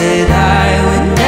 said I would